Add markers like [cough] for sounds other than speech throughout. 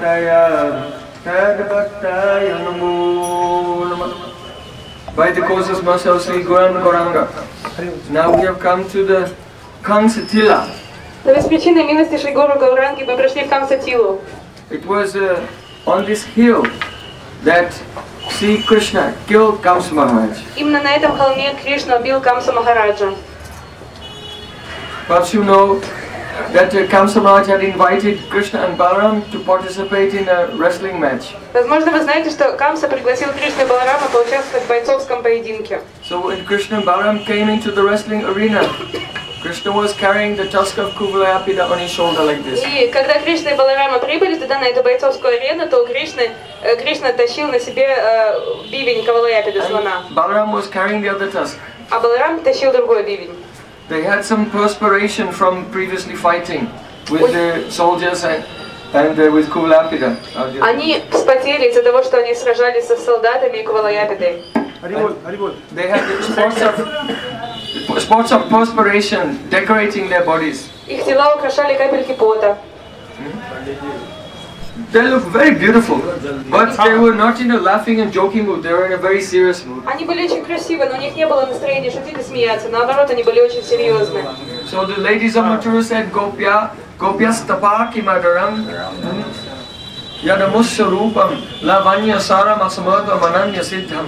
Tad Bhaktaya Namo Namah By the causes of Sri Gauran Gauranga. Now we have come to the Kansatila. Но без причины милости Шри Гуру Гауранги мы пришли в Камсатилу. It was uh, on this hill that Sri Krishna killed Kamsa Maharaj. Именно на этом холме Кришна убил Камса Махараджа. Perhaps you know that uh, Kamsa Maharaj had invited Krishna and Balaram to participate in a wrestling match. Возможно, вы знаете, что Камса пригласил Кришну и Баларама поучаствовать в бойцовском поединке. So when Krishna and Balaram came into the wrestling arena, Krishna was carrying the tusk of Kuvalayapida on his shoulder like this. И когда Кришна и Баларама прибыли туда, на эту бойцовскую арену, то э, Кришна тащил на себе э, бивень Кавалаяпида слона, Balaram was carrying the other tusk. а Баларам тащил другой бивень. they had some perspiration from previously fighting with the soldiers and And uh, with Kuvalayapida. Они вспотели из-за того, что они сражались со солдатами и Кувалаяпидой. They had spots of, spots of perspiration decorating their bodies. Их тела украшали капельки пота. Mm -hmm. They looked very beautiful, but they were not in a laughing and joking mood. They were in a very serious mood. Они были очень красивы, но у них не было настроения шутить и смеяться. Наоборот, они были очень серьезны. So the ladies of Mathura said, Gopya, Gopyas tapaki madaram, yadamusharupam, lavanya saram asamadva mananya siddham.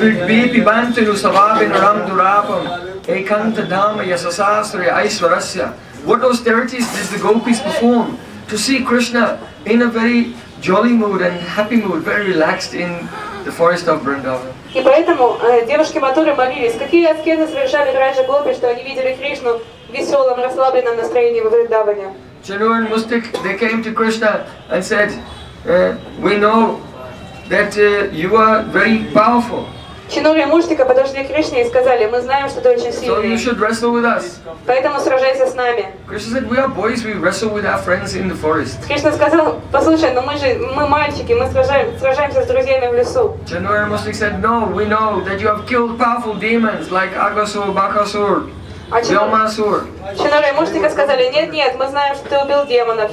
Vidvi pibantiru savabinaram durapam, ekanta dhamma yasasasri aiswarasya. What austerities did the gopis perform to see Krishna in a very jolly mood and happy mood, very relaxed in the forest of Vrindavan. И поэтому э, девушки моторы молились, какие аскезы совершали Раджа Гопи, что они видели Кришну в веселом, расслабленном настроении в Вриндаване. Chanu and Mustik, they came to Krishna and said, uh, we know that uh, you are very powerful. Чинури и Муштика подошли к Кришне и сказали, мы знаем, что ты очень сильный, поэтому сражайся с нами. Кришна сказал, послушай, но мы же, мы мальчики, мы сражаем, сражаемся с друзьями в лесу. Chanu and Mustik said, no, we know that you have killed powerful demons like Agasur, Bakasur, А Чинури. Чинури и Муштика сказали, нет, нет, мы знаем, что ты убил демонов.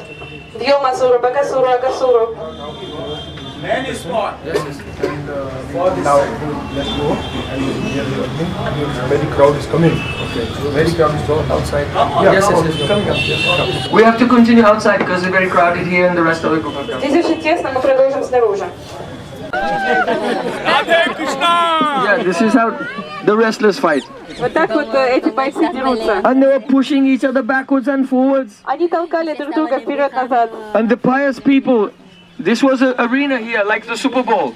Дьомасуру, Бакасуру, Агасуру. Man is smart. Now, let's go. And here the opening. Very crowd is coming. Okay. Very crowd is all outside. Yeah, Yes, come yes, on, yes. Come, come, yes, come. We have to continue outside because it's very crowded here and the rest of the group have come. Здесь очень тесно, мы продолжим снаружи. Radhe Krishna! Yeah, this is how the wrestlers fight. Вот так вот э, эти бойцы дерутся. And they were pushing each other backwards and forwards. Они толкали друг друга вперед-назад. And the pious people, this was an arena here, like the Super Bowl.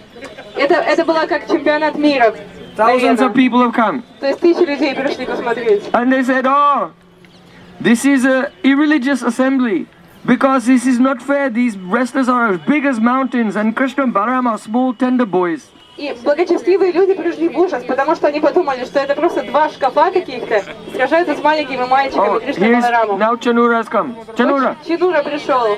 Это, это было как чемпионат мира. Thousands of Арена. people have come. То есть тысячи людей пришли посмотреть. And they said, oh, this is a irreligious assembly. Because this is not fair. These wrestlers are as big as mountains and Krishna and Balaram are small tender boys. И благочестивые люди пришли в ужас, потому что они подумали, что это просто два шкафа каких-то, сражаются с маленькими мальчиками Oh, Кришна here's, Баларамом. now Chanura has come. Chanura. Чинура пришел.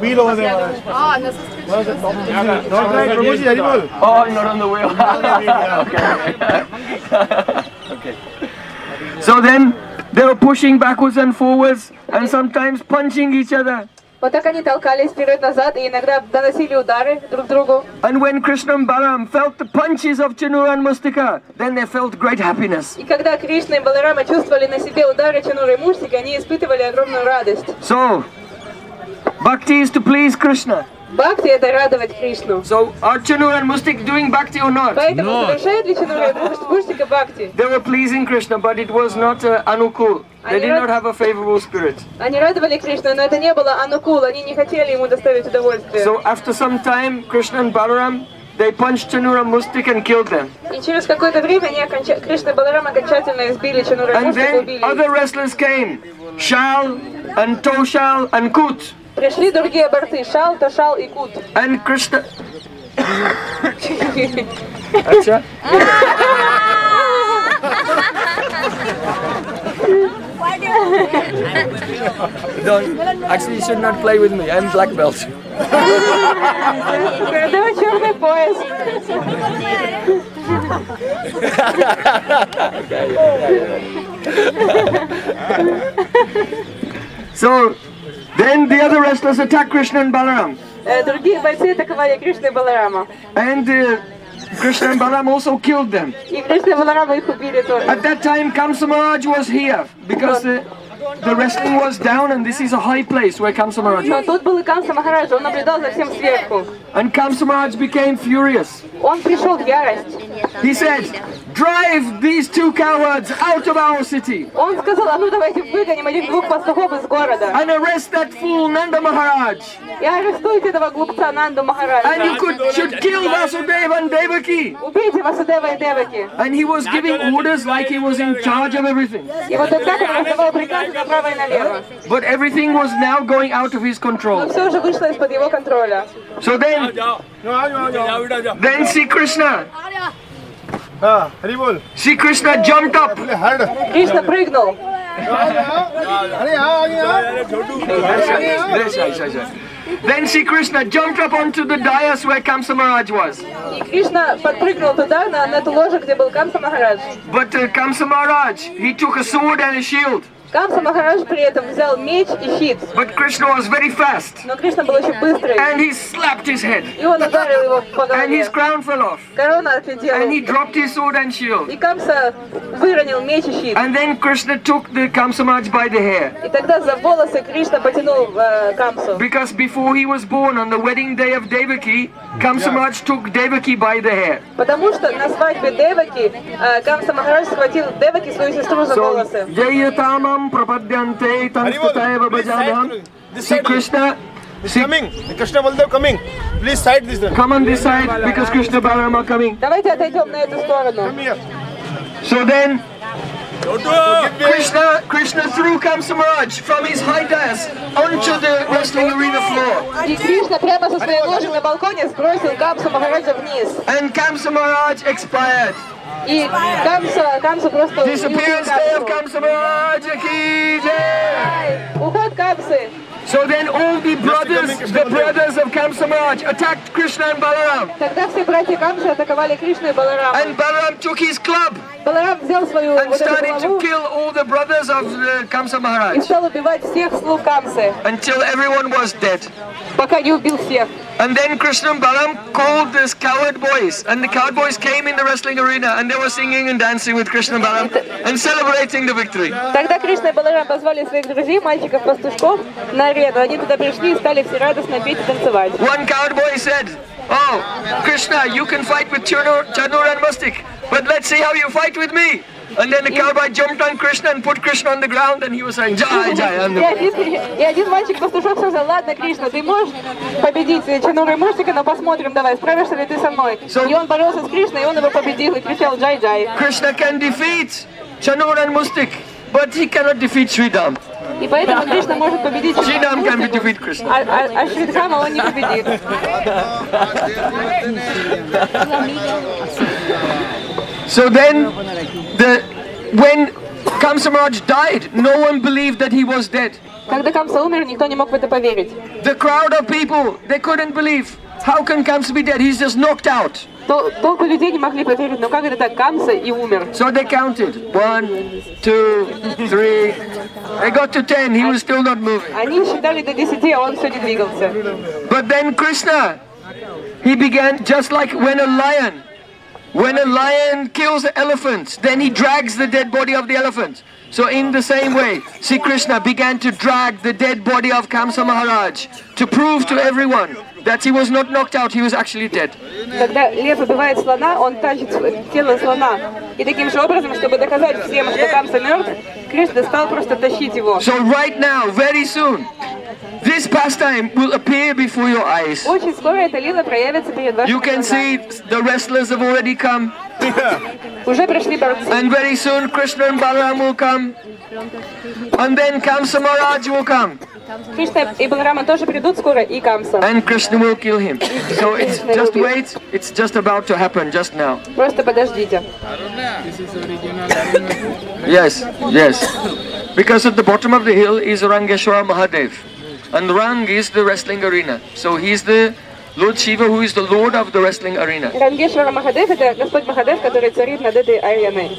wheel over there. Maharaj. Not right, Prabhuji, Haribol. Oh, not on the wheel. [laughs] okay. [laughs] okay. So then they were pushing backwards and forwards and sometimes punching each other. Вот так они толкались вперед-назад и иногда доносили удары друг другу. And when Krishna and Balaram felt the punches of Chanura and Mustika, then they felt great happiness. И когда Кришна и Баларама чувствовали на себе удары Чинуры и Муштика, они испытывали огромную радость. So, bhakti is to please Krishna. Бхакти — это радовать Кришну. So, are Chanura and Mustik doing bhakti or not? Поэтому совершает ли Чинура и Муштика Бхакти? They were pleasing Krishna, but it was not uh, anukul. They did not have a favorable spirit. Они радовали Кришну, но это не было анукул, они не хотели ему доставить удовольствие. So, after some time, Krishna and Balaram, they punched Chanura and Mustik and killed them. И через какое-то время они оконча... Кришна и Баларам окончательно избили Чинура и And Муштика, then убили их. other wrestlers came. Shal, and Toshal and Kut. Пришли другие борцы, Шал, Тошал и Кут. And Krishna. Acha? Don't. Actually, you should not play with me. I'm black belt. Передаю черный пояс. So, then the other wrestlers attack Krishna and Balaram. Э, Другие бойцы атаковали Кришну и Баларама. And uh, Krishna and Balaram also killed them. И Кришна и Баларама их убили тоже. At that time, Kamsamaraj was here because the, the wrestling was down, and this is a high place where Kamsamaraj Но was. тут был и Камса Махараджа, он наблюдал за всем сверху. And Kamsamaraj became furious. Он пришел в ярость. He said, Drive these two cowards out of our city Он сказал, а ну давайте выгоним этих двух пастухов из города. and arrest that fool Nanda Maharaj. И арестуйте этого глупца Нанду And Махараджа. you could should kill Vasudeva and Devaki. Убейте Васудева и Деваки. And he was giving orders like he was in charge of everything. И вот так он раздавал приказы направо и налево. But everything was now going out of his Но control. все уже вышло из-под его контроля. So then, then Sri Krishna. Sri Krishna jumped up. He's the prig now. Then Sri Krishna jumped up onto the dais where Kamsa Maharaj was. But uh, Kamsa Maharaj, he took a sword and a shield. Камса Махарадж при этом взял меч и щит. But Krishna was very fast. Но Кришна был очень быстрый. And he slapped his head. И он ударил его по And his голове. crown fell off. Корона отлетела. And he dropped his sword and shield. И Камса выронил меч и щит. And then Krishna took the Kamsa Maharaj by the hair. И тогда за волосы Кришна потянул э, Камсу. Because before he was born on the wedding day of Devaki, Kamsa Maharaj took Devaki by the hair. Потому что на свадьбе Деваки э, Камса Махарадж схватил Деваки, свою сестру, за So, волосы. Jayatamam prapadyante tanstataiva bhajadam. See Krishna, see, coming Krishna Baldev coming please side this then come on this side because Krishna Balaram are coming. Давайте отойдем на эту сторону. come here So then, Krishna, Krishna threw Kamsa Maharaj from his high dais onto the wrestling arena floor. И Кришна прямо со своей ложи на балконе сбросил Камсу Махараджа вниз. And Kamsa Maharaj expired. И Камса, Камса просто убил Disappearance day of Камсу. Kamsa Maharaj ki jai. Уход Камсы. So then all the brothers, the brothers of Kamsa Maharaj attacked Krishna and Balaram. Тогда все братья Камсы атаковали Кришну и Баларама. And Balaram took his club Баларам взял свою and вот эту started to булаву kill all the brothers of uh, Kamsa и Maharaj стал убивать всех слуг Камсы, until everyone was dead. пока не убил всех. And then Krishna and Balaram called this coward boys, and the coward boys came in the wrestling arena, and they were singing and dancing with Krishna and Balaram and celebrating the victory. Тогда Кришна и Баларам позвали своих друзей, мальчиков-пастушков, на арену. Они туда пришли и стали все радостно петь и танцевать. One coward boy said, "Oh, Krishna, you can fight with Chanur, Chanur and Mustik, but let's see how you fight with me." And then the coward boy jumped on Krishna and put Krishna on the ground, and he was saying, "Jai, Jai." I'm the и один мальчик-пастушок сказал, ладно, Кришна, ты можешь победить Чанура и Мурсика, но посмотрим, давай, справишься ли ты со мной. So- И он боролся с Кришной, и он его победил, и кричал «Джай-Джай». Krishna can defeat Chanur and Mustik, but he cannot defeat Sridham. И поэтому Кришна может победить Sridham can Мурсику, defeat Krishna. а, а, а Шридхама он не победит. So then, the when Kamsa Maharaj died, no one believed that he was dead. Когда Камса умер, никто не мог в это поверить. The crowd of people, they couldn't believe. How can Kamsa be dead? He's just knocked out. То- Толпы людей не могли поверить, но как это так, Камса и умер. So they counted. One, two, three. They got to ten. He was still not moving. Они считали до десяти, а он все не двигался. But then Krishna, he began just like when a lion, when a lion kills an elephant, then he drags the dead body of the elephant. So in the same way, Sri Krishna began to drag the dead body of Kamsa Maharaj to prove to everyone that he was not knocked out, he was actually dead. Когда лев убивает слона, он тащит св- тело слона. И таким же образом, чтобы доказать всем, что Камса мертв, Кришна стал просто тащить его. So right now, very soon, this pastime will appear before your eyes. Очень скоро эта лила проявится перед вашими You can глазами. see the wrestlers have already come. Уже пришли борцы. And very soon Krishna and Balaram will come. And then Kamsa Maharaj will come. Кришна и Баларама тоже придут скоро, и Камса. And Krishna will kill him. So it's just wait, it's just about to happen just now. Просто подождите. Yes, yes. Because at the bottom of the hill is Rangeshwara Mahadev. And Rang is the wrestling arena. So he's the Lord Shiva who is the Lord of the wrestling arena. Рангешвара Махадев это Господь Махадев, который царит над этой ареной.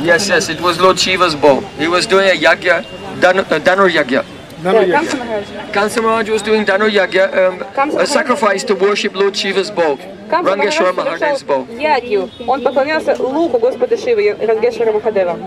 Yes, yes, it was Lord Shiva's bow. He was doing a yagya, dan, uh, Danur yagya. Да, Камса Махарадж. Kansa Maharaj was doing Danur yagya, um, Kamsa a Maharaj- sacrifice to worship Lord Shiva's bow. Камса Rangeshwara Махарадж Mahadev's bow. совершал ягью. Он поклонялся луку Господа Шивы, Рангешвара Махадева.